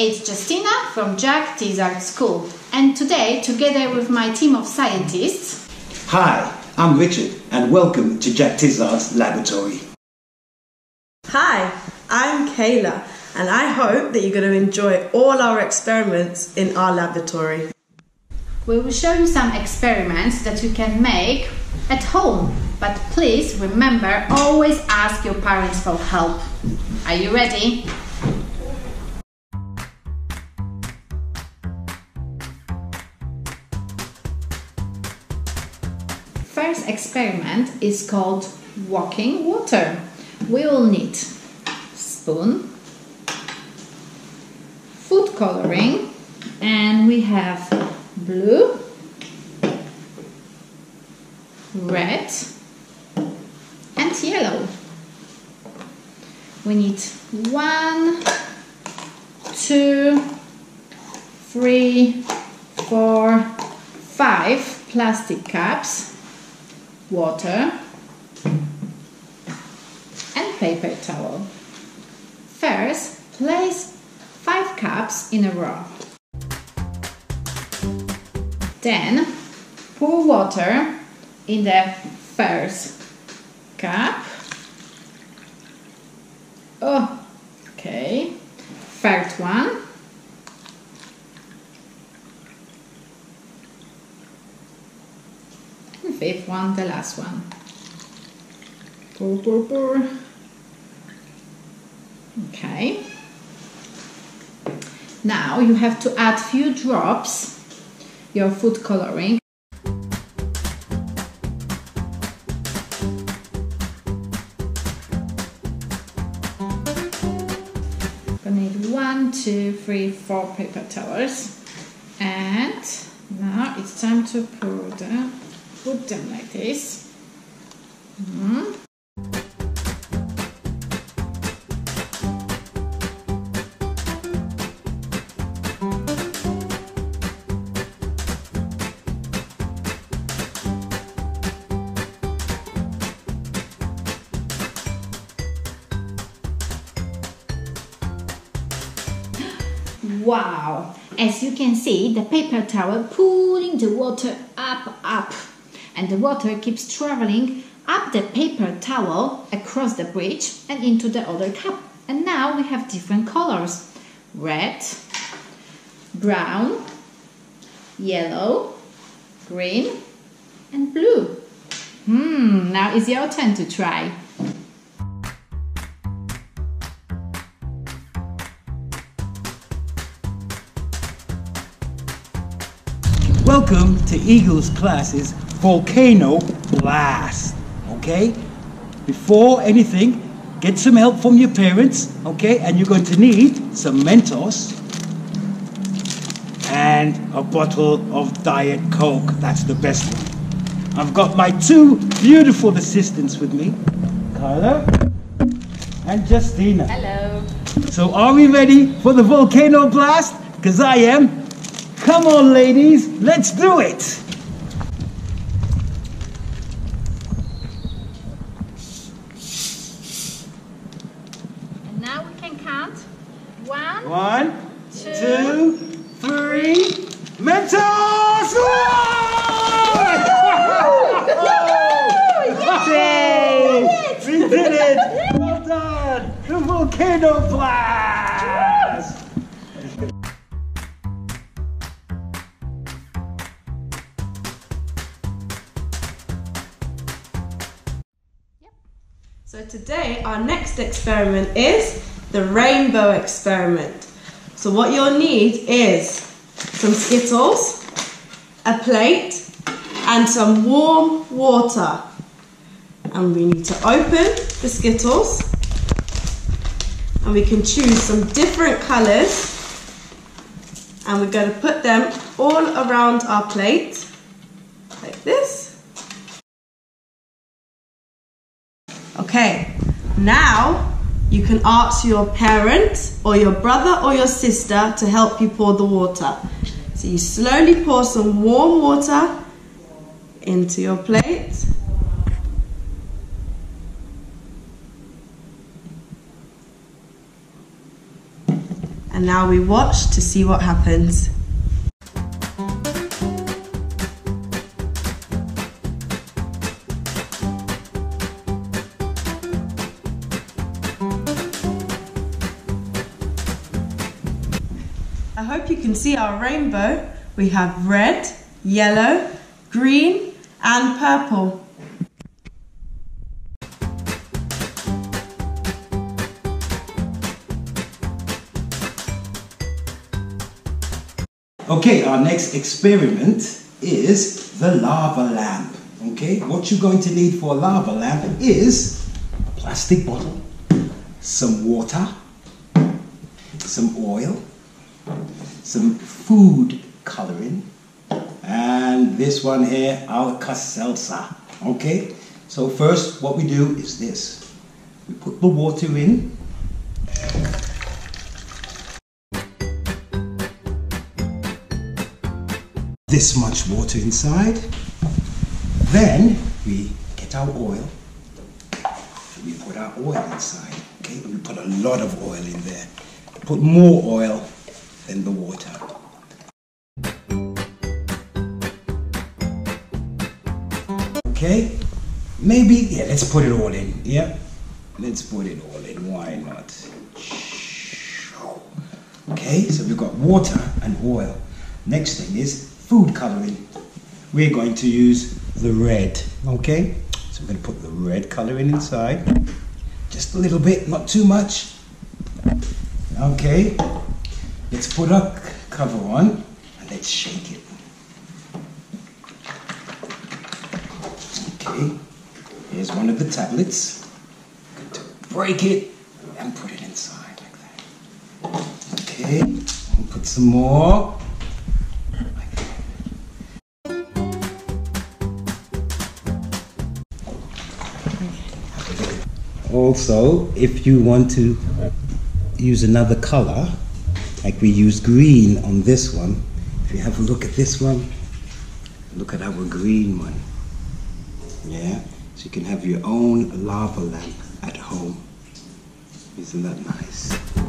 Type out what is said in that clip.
it's Justina from Jack Tizard School and today together with my team of scientists Hi, I'm Richard and welcome to Jack Tizard's laboratory. Hi, I'm Kayla and I hope that you're going to enjoy all our experiments in our laboratory. we will show you some experiments that you can make at home but please remember always ask your parents for help. Are you ready? First experiment is called walking water. We will need spoon, food coloring, and we have blue, red, and yellow. We need one, two, three, four, five plastic cups, water, and paper towel. First, place five cups in a row. Then, pour water in the first cup. Oh, okay. Third one. And fifth one, the last one. Pour, pour, pour. Okay. Now you have to add few drops your food coloring. One, two, three, four paper towels. And now it's time to pour them, put them like this. Mhm. Wow! As you can see, the paper towel pulling the water up, up, and the water keeps traveling up the paper towel across the bridge and into the other cup. And now we have different colors: red, brown, yellow, green, and blue. Hmm, now it's your turn to try. Welcome to Eagles Classes Volcano Blast. Okay? Before anything, get some help from your parents, okay? And you're going to need some Mentos and a bottle of Diet Coke. That's the best one. I've got my two beautiful assistants with me, Carla and Justina. Hello. So are we ready for the volcano blast? Because I am. Come on, ladies, let's do it. And now we can count. One, One, Two. two, three. Mentos! Yay! We did it! Well done! The volcano blast! So today our next experiment is the rainbow experiment. So what you'll need is some Skittles, a plate, and some warm water. And we need to open the Skittles and we can choose some different colours and we're going to put them all around our plate like this. Okay, now you can ask your parent or your brother or your sister to help you pour the water. So you slowly pour some warm water into your plate. And now we watch to see what happens. I hope you can see our rainbow. We have red, yellow, green and purple. Okay, our next experiment is the lava lamp. Okay, what you're going to need for a lava lamp is a plastic bottle, some water, some oil, some food coloring, and this one here, Alka-Seltzer. Okay, so first what we do is this. We put the water in, this much water inside. Then we get our oil. We put our oil inside. Okay, we put a lot of oil in there. Put more oil maybe yeah. Let's put it all in. Yeah, let's put it all in. Why not? Okay, so we've got water and oil. Next thing is food coloring. We're going to use the red, okay? So we're going to put the red coloring inside. Just a little bit, not too much. Okay, let's put our cover on and let's shake it. Okay, one of the tablets. To break it and put it inside like that. Okay, and put some more. Also, if you want to use another color, like we use green on this one, if you have a look at this one, look at our green one. Yeah, so you can have your own lava lamp at home. Isn't that nice?